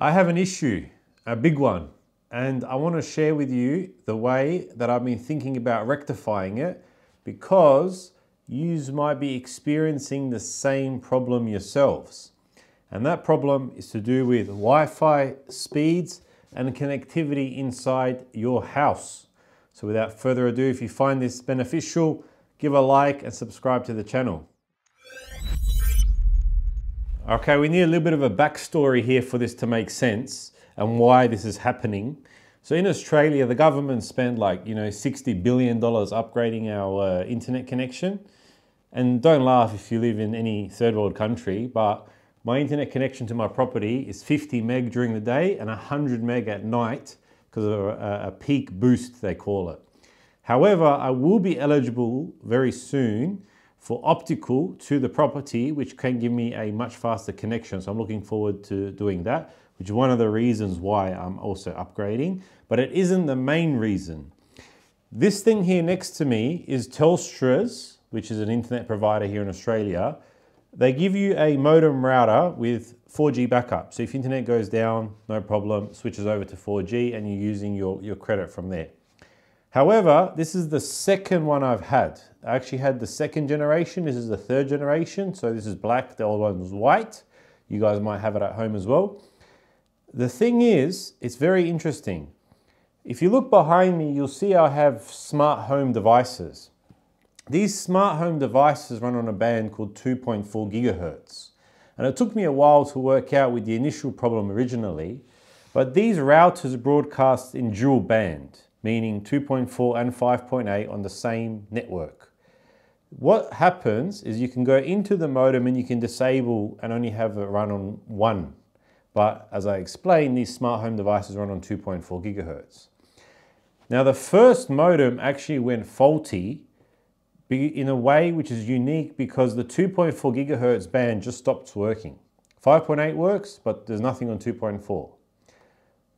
I have an issue, a big one, and I want to share with you the way that I've been thinking about rectifying it because you might be experiencing the same problem yourselves. And that problem is to do with Wi-Fi speeds and connectivity inside your house. So without further ado, if you find this beneficial, give a like and subscribe to the channel. Okay, we need a little bit of a backstory here for this to make sense and why this is happening. So in Australia, the government spent like, you know, $60 billion upgrading our uh, internet connection. And don't laugh if you live in any third world country, but my internet connection to my property is 50 meg during the day and 100 meg at night because of a, a peak boost, they call it. However, I will be eligible very soon for optical to the property, which can give me a much faster connection. So I'm looking forward to doing that, which is one of the reasons why I'm also upgrading, but it isn't the main reason. This thing here next to me is Telstra's, which is an internet provider here in Australia. They give you a modem router with 4G backup. So if internet goes down, no problem, switches over to 4G and you're using your, your credit from there. However, this is the second one I've had. I actually had the second generation. This is the third generation. So this is black, the old one was white. You guys might have it at home as well. The thing is, it's very interesting. If you look behind me, you'll see I have smart home devices. These smart home devices run on a band called 2.4 gigahertz. And it took me a while to work out with the initial problem originally, but these routers broadcast in dual band meaning 2.4 and 5.8 on the same network. What happens is you can go into the modem and you can disable and only have it run on one. But as I explained, these smart home devices run on 2.4 gigahertz. Now the first modem actually went faulty in a way which is unique because the 2.4 gigahertz band just stopped working. 5.8 works, but there's nothing on 2.4.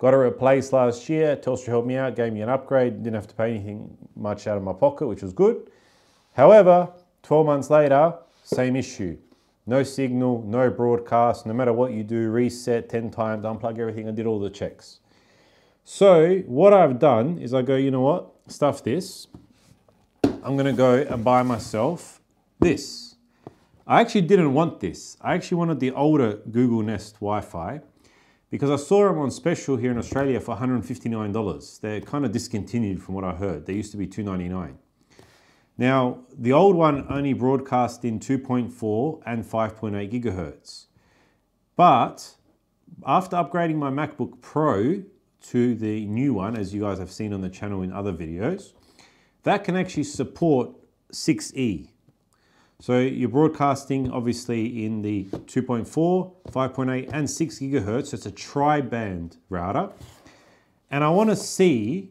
Got it replaced last year. Telstra helped me out, gave me an upgrade. Didn't have to pay anything much out of my pocket, which was good. However, 12 months later, same issue. No signal, no broadcast, no matter what you do, reset 10 times, unplug everything, I did all the checks. So what I've done is I go, you know what, stuff this. I'm gonna go and buy myself this. I actually didn't want this. I actually wanted the older Google Nest Wi-Fi because I saw them on special here in Australia for $159. They're kind of discontinued from what I heard. They used to be 299. Now, the old one only broadcast in 2.4 and 5.8 gigahertz. But after upgrading my MacBook Pro to the new one, as you guys have seen on the channel in other videos, that can actually support 6E, so you're broadcasting obviously in the 2.4, 5.8 and 6 gigahertz. So it's a tri-band router. And I want to see,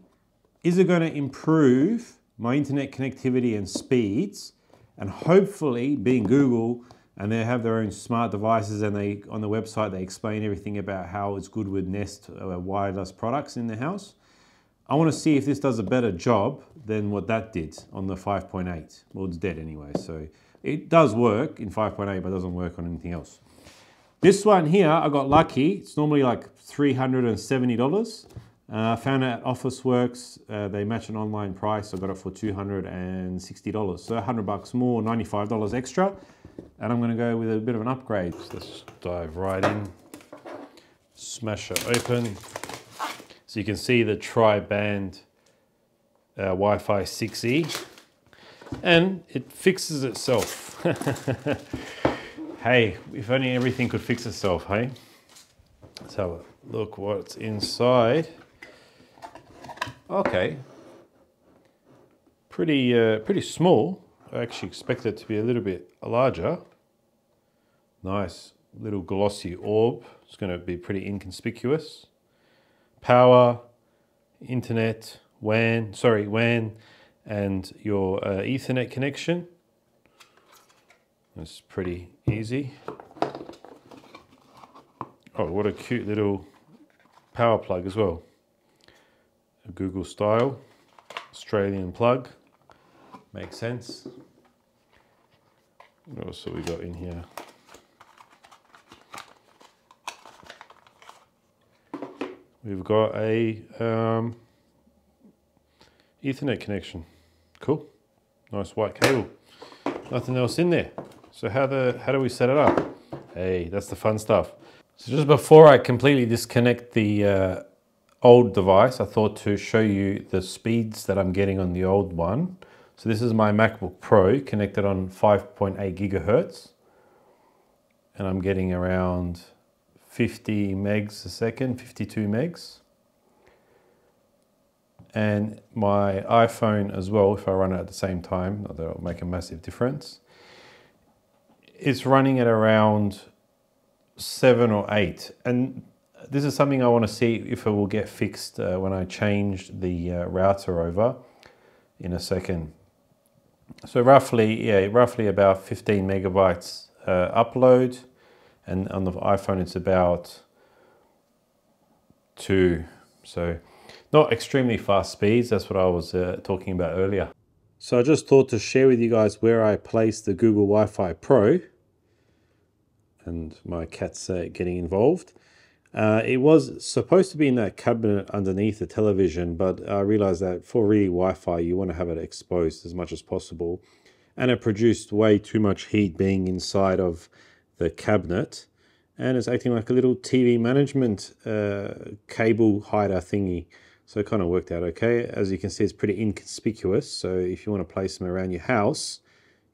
is it going to improve my internet connectivity and speeds? And hopefully being Google and they have their own smart devices and they on the website they explain everything about how it's good with Nest uh, wireless products in the house. I want to see if this does a better job than what that did on the 5.8. Well, it's dead anyway, so it does work in 5.8, but doesn't work on anything else. This one here, I got lucky. It's normally like $370. Uh, I found it at Officeworks. Uh, they match an online price. I got it for $260. So 100 bucks more, $95 extra. And I'm gonna go with a bit of an upgrade. So let's dive right in. Smash it open. So you can see the tri-band uh, Wi-Fi 6E and it fixes itself. hey, if only everything could fix itself, hey? A look what's inside. Okay, pretty, uh, pretty small. I actually expect it to be a little bit larger. Nice little glossy orb. It's going to be pretty inconspicuous. Power, internet, WAN, sorry, WAN, and your uh, Ethernet connection. That's pretty easy. Oh, what a cute little power plug as well. A Google style, Australian plug. Makes sense. What else have we got in here? we've got a um, Ethernet connection. Cool. Nice white cable. Nothing else in there. So how the how do we set it up? Hey, that's the fun stuff. So just before I completely disconnect the uh, old device, I thought to show you the speeds that I'm getting on the old one. So this is my MacBook Pro connected on 5.8 gigahertz. And I'm getting around 50 megs a second, 52 megs. And my iPhone as well, if I run it at the same time, that'll make a massive difference. It's running at around seven or eight. And this is something I want to see if it will get fixed uh, when I change the uh, router over in a second. So roughly, yeah, roughly about 15 megabytes uh, upload. And on the iPhone, it's about two. So not extremely fast speeds. That's what I was uh, talking about earlier. So I just thought to share with you guys where I placed the Google Wi-Fi Pro and my cat's uh, getting involved. Uh, it was supposed to be in that cabinet underneath the television, but I realized that for really Wi-Fi, you want to have it exposed as much as possible. And it produced way too much heat being inside of the cabinet. And it's acting like a little TV management uh, cable hider thingy. So it kind of worked out okay. As you can see, it's pretty inconspicuous. So if you want to place them around your house,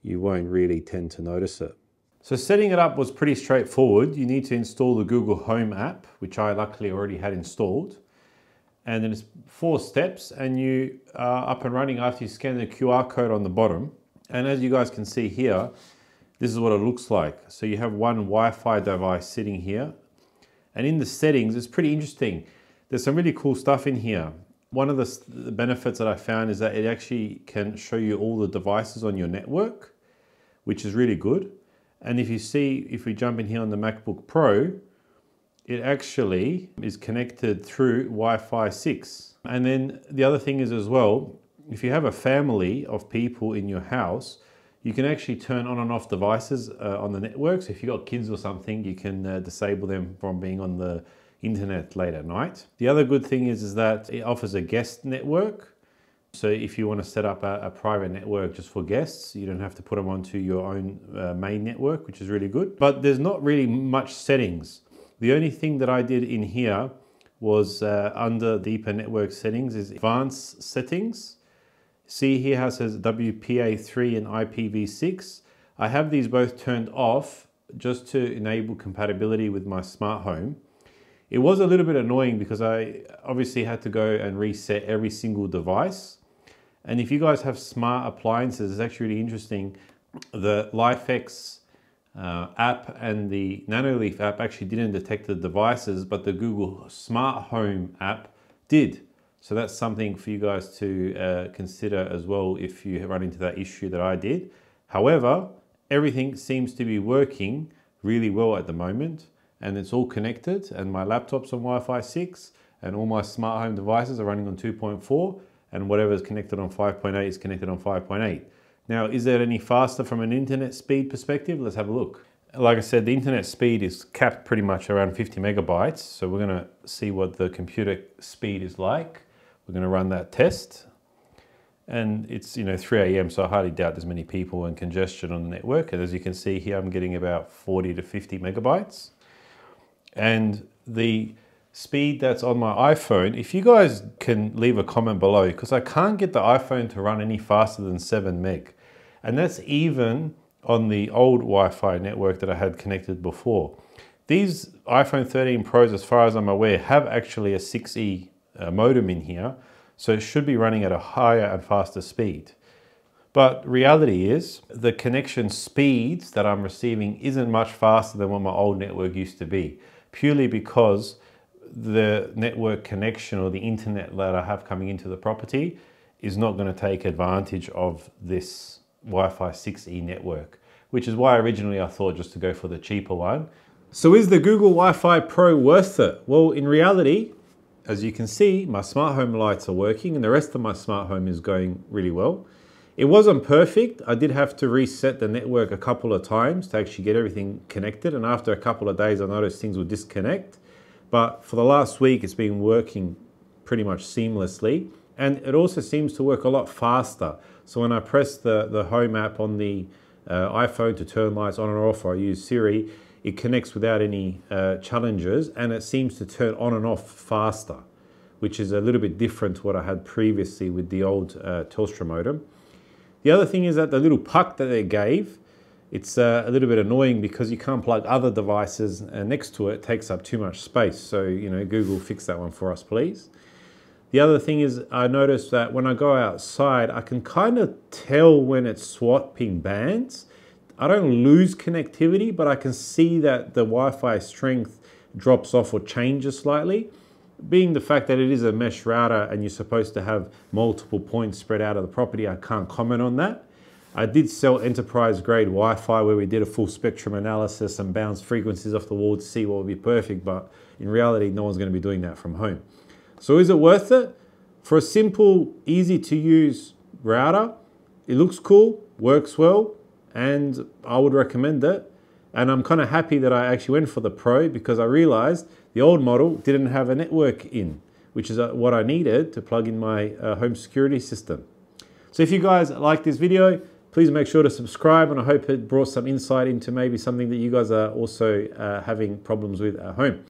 you won't really tend to notice it. So setting it up was pretty straightforward. You need to install the Google Home app, which I luckily already had installed. And then it's four steps and you are up and running after you scan the QR code on the bottom. And as you guys can see here, this is what it looks like. So you have one Wi-Fi device sitting here. And in the settings, it's pretty interesting. There's some really cool stuff in here. One of the benefits that I found is that it actually can show you all the devices on your network, which is really good. And if you see, if we jump in here on the MacBook Pro, it actually is connected through Wi-Fi 6. And then the other thing is as well, if you have a family of people in your house, you can actually turn on and off devices uh, on the network. So if you've got kids or something, you can uh, disable them from being on the internet late at night. The other good thing is, is that it offers a guest network. So if you want to set up a, a, private network just for guests, you don't have to put them onto your own uh, main network, which is really good. But there's not really much settings. The only thing that I did in here was uh, under deeper network settings is advanced settings. See here how it says WPA3 and IPv6. I have these both turned off just to enable compatibility with my smart home. It was a little bit annoying because I obviously had to go and reset every single device. And if you guys have smart appliances, it's actually really interesting. The LIFX uh, app and the Nanoleaf app actually didn't detect the devices, but the Google Smart Home app did. So that's something for you guys to uh, consider as well if you run into that issue that I did. However, everything seems to be working really well at the moment and it's all connected and my laptop's on Wi-Fi 6 and all my smart home devices are running on 2.4 and whatever is connected on 5.8 is connected on 5.8. Now, is that any faster from an internet speed perspective? Let's have a look. Like I said, the internet speed is capped pretty much around 50 megabytes. So we're gonna see what the computer speed is like. We're gonna run that test. And it's you know 3 a.m. so I hardly doubt there's many people and congestion on the network. And as you can see here, I'm getting about 40 to 50 megabytes. And the speed that's on my iPhone, if you guys can leave a comment below, because I can't get the iPhone to run any faster than 7 meg. And that's even on the old Wi-Fi network that I had connected before. These iPhone 13 Pros, as far as I'm aware, have actually a 6E uh, modem in here, so it should be running at a higher and faster speed. But reality is the connection speeds that I'm receiving isn't much faster than what my old network used to be, purely because the network connection or the internet that I have coming into the property is not going to take advantage of this Wi-Fi 6E network, which is why originally I thought just to go for the cheaper one. So is the Google Wi-Fi Pro worth it? Well, in reality, as you can see, my smart home lights are working and the rest of my smart home is going really well. It wasn't perfect. I did have to reset the network a couple of times to actually get everything connected. And after a couple of days, I noticed things would disconnect. but for the last week it's been working pretty much seamlessly. And it also seems to work a lot faster. So when I press the, the home app on the uh, iPhone to turn lights on and off, or I use Siri, it connects without any uh, challenges and it seems to turn on and off faster, which is a little bit different to what I had previously with the old uh, Telstra modem. The other thing is that the little puck that they gave, it's uh, a little bit annoying because you can't plug other devices uh, next to it. It takes up too much space. So, you know, Google fix that one for us, please. The other thing is I noticed that when I go outside, I can kind of tell when it's swapping bands. I don't lose connectivity, but I can see that the Wi-Fi strength drops off or changes slightly. Being the fact that it is a mesh router and you're supposed to have multiple points spread out of the property, I can't comment on that. I did sell enterprise grade Wi-Fi where we did a full spectrum analysis and bounced frequencies off the wall to see what would be perfect, but in reality, no one's going to be doing that from home. So is it worth it? For a simple, easy to use router, it looks cool, works well, and I would recommend it. And I'm kind of happy that I actually went for the Pro because I realized the old model didn't have a network in, which is uh, what I needed to plug in my uh, home security system. So if you guys like this video, please make sure to subscribe and I hope it brought some insight into maybe something that you guys are also uh, having problems with at home.